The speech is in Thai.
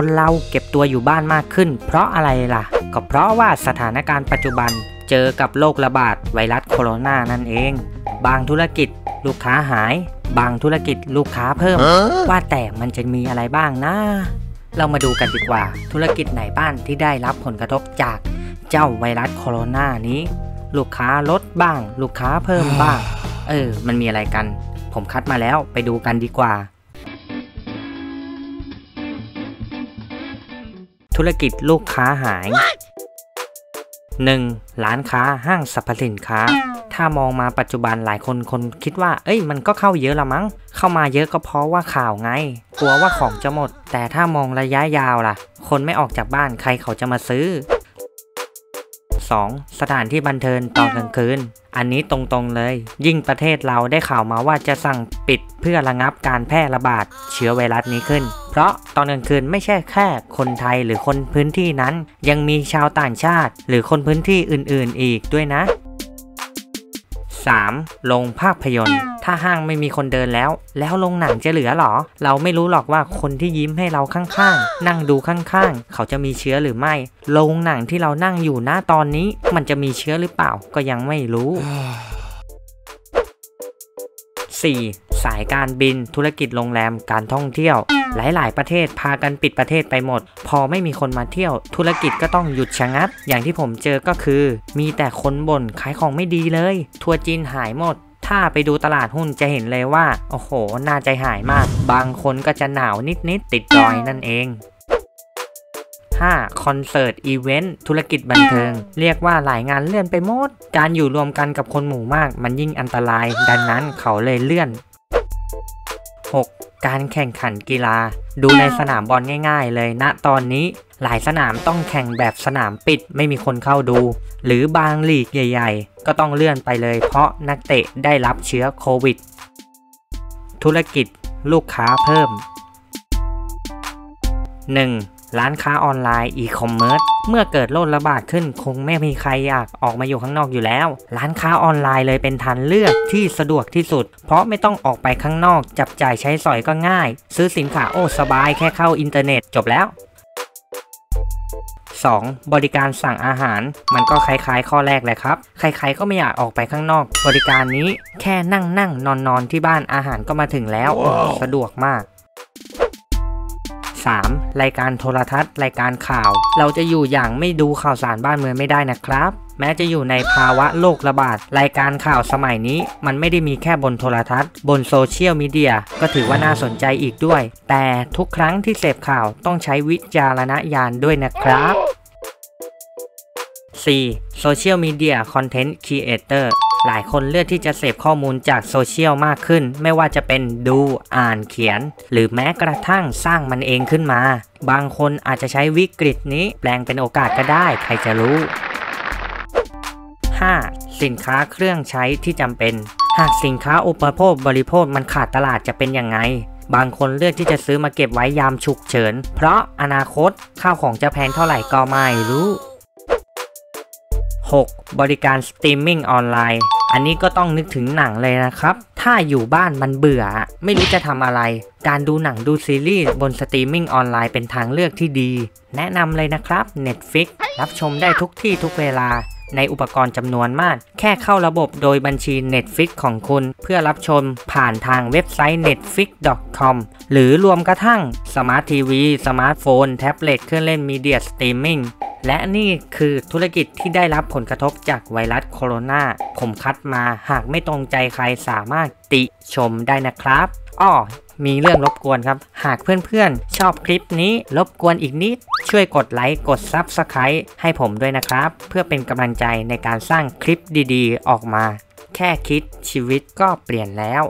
คนเราเก็บตัวอยู่บ้านมากขึ้น เพราะอะไรล่ะ ก็เพราะว่าสถานการณ์ปัจจุบันเจอกับโรคระบาดไวรัสโคโรนานั่นเอง บางธุรกิจลูกค้าหาย บางธุรกิจลูกค้าเพิ่ม ว่าแต่มันจะมีอะไรบ้างนะ เรามาดูกันดีกว่า ธุรกิจไหนบ้านที่ได้รับผลกระทบจากเจ้าไวรัสโคโรนานี้ ลูกค้าลดบ้าง ลูกค้าเพิ่มบ้าง เออ มันมีอะไรกัน ผมคัดมาแล้วไปดูกันดีกว่า ธุรกิจลูกค้าหาย 1. ร้านค้าห้างสรรพสินค้า ถ้ามองมาปัจจุบันหลายคนคนคิดว่า เอ้ย มันก็เข้าเยอะละมั้ง เข้ามาเยอะก็เพราะว่าข่าวไง กลัวว่าของจะหมด แต่ถ้ามองระยะยาวล่ะ คนไม่ออกจากบ้านใครเขาจะมาซื้อ 2. สถานที่บันเทิงตอนกลางคืน อันนี้ตรงๆเลย ยิ่งประเทศเราได้ข่าวมาว่าจะสั่งปิดเพื่อระงับการแพร่ระบาดเชื้อไวรัสนี้ขึ้น เพราะตอนกลางคืนไม่ใช่แค่คนไทยหรือคนพื้นที่นั้น ยังมีชาวต่างชาติ หรือคนพื้นที่อื่นๆ อีกด้วยนะ 3. ลงภาพยนตร์ ถ้าห้างไม่มีคนเดินแล้ว แล้วลงหนังจะเหลือหรอ เราไม่รู้หรอกว่าคนที่ยิ้มให้เราข้างๆ นั่งดูข้างๆ เขาจะมีเชื้อหรือไม่ โรงหนังที่เรานั่งอยู่หน้าตอนนี้ มันจะมีเชื้อหรือเปล่าก็ยังไม่รู้ 4. สายการบิน ธุรกิจโรงแรม การท่องเที่ยว หลาย ๆ ประเทศพากันปิดประเทศไปหมด พอไม่มีคนมาเที่ยว ธุรกิจก็ต้องหยุดชะงัก อย่างที่ผมเจอก็คือ มีแต่คนบ่นขายของไม่ดีเลย ทัวร์จีนหายหมดถ้าไปดูตลาดหุ้นจะเห็นเลยว่า โอ้โห น่าใจหายมาก บางคนก็จะหนาวนิด ๆ ติดจอยนั่นเอง 5. คอนเสิร์ต อีเวนต์ ธุรกิจบันเทิง เรียกว่าหลายงานเลื่อนไปหมด การอยู่รวมกันกับคนหมู่มาก มันยิ่งอันตราย ดังนั้นเขาเลยเลื่อน การแข่งขันกีฬา ดูในสนามบอลง่าย ๆ เลยณตอนนี้หลายสนามต้องแข่งแบบสนามปิดไม่มีคนเข้าดู หรือบางลีกใหญ่ ๆ ก็ต้องเลื่อนไปเลย เพราะนักเตะได้รับเชื้อโควิด ธุรกิจลูกค้าเพิ่ม 1. ร้านค้าออนไลน์อีคอมเมิร์ซ เมื่อเกิดโรคระบาดขึ้น คงไม่มีใครอยากออกมาอยู่ข้างนอกอยู่แล้ว ร้านค้าออนไลน์เลยเป็นทางเลือกที่สะดวกที่สุด เพราะไม่ต้องออกไปข้างนอกจับจ่ายใช้สอยก็ง่าย ซื้อสินค้าโอ้สบายแค่เข้าอินเทอร์เน็ตจบแล้ว 2. บริการสั่งอาหาร มันก็คล้ายๆ ข้อแรกเลยครับ ใครๆก็ไม่อยากออกไปข้างนอก บริการนี้แค่นั่งนั่งนอนนอนที่บ้านอาหารก็มาถึงแล้วโอ้สะดวกมาก 3. รายการโทรทัศน์ รายการข่าว เราจะอยู่อย่างไม่ดูข่าวสารบ้านเมืองไม่ได้นะครับแม้จะอยู่ในภาวะโรคระบาด รายการข่าวสมัยนี้ มันไม่ได้มีแค่บนโทรทัศน์ บนโซเชียลมีเดียก็ถือว่าน่าสนใจอีกด้วย แต่ทุกครั้งที่เสพข่าวต้องใช้วิจารณญาณด้วยนะครับ 4. Social Media Content Creator หลายคนเลือกที่จะเสพข้อมูลจากโซเชียลมากขึ้น ไม่ว่าจะเป็นดูอ่านเขียน หรือแม้กระทั่งสร้างมันเองขึ้นมา บางคนอาจจะใช้วิกฤตนี้แปลงเป็นโอกาสก็ได้ ใครจะรู้ 5. สินค้าเครื่องใช้ที่จำเป็น หากสินค้าอุปโภคบริโภคมันขาดตลาดจะเป็นยังไง บางคนเลือกที่จะซื้อมาเก็บไว้ยามฉุกเฉิน เพราะอนาคตข้าวของจะแพงเท่าไหร่ก็ไม่รู้ 6. บริการสตรีมมิ่งออนไลน์ อันนี้ก็ต้องนึกถึงหนังเลยนะครับ ถ้าอยู่บ้านมันเบื่อ ไม่รู้จะทำอะไร การดูหนังดูซีรีส์บนสตรีมมิ่งออนไลน์เป็นทางเลือกที่ดี แนะนำเลยนะครับ Netflix รับชมได้ทุกที่ทุกเวลา ในอุปกรณ์จำนวนมาก แค่เข้าระบบโดยบัญชี Netflix ของคุณ เพื่อรับชมผ่านทางเว็บไซต์ netflix.com หรือรวมกระทั่งสมาร์ททีวีสมาร์ทโฟน แท็บเล็ตเครื่องเล่นมีเดียสตรีมมิ่งและนี่คือธุรกิจที่ได้รับผลกระทบจากไวรัสโคโรนาผมคัดมาหากไม่ตรงใจใครสามารถติชมได้นะครับอ้อมีเรื่องรบกวนครับ หากเพื่อนๆ ชอบคลิปนี้รบกวนอีกนิด ช่วยกดไลค์กด Subscribe ให้ผมด้วยนะครับ เพื่อเป็นกำลังใจในการสร้างคลิปดีๆ ออกมา แค่คิดชีวิตก็เปลี่ยนแล้ว